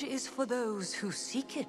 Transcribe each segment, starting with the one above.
Knowledge is for those who seek it.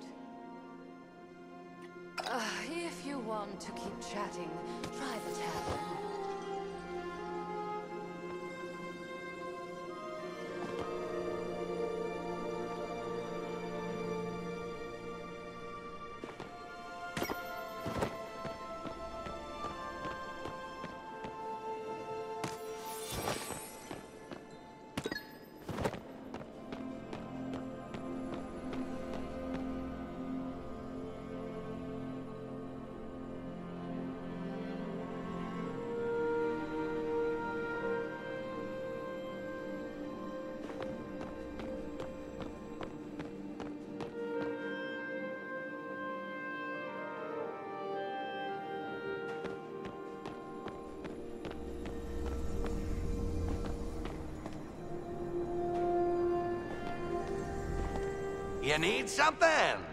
You need something?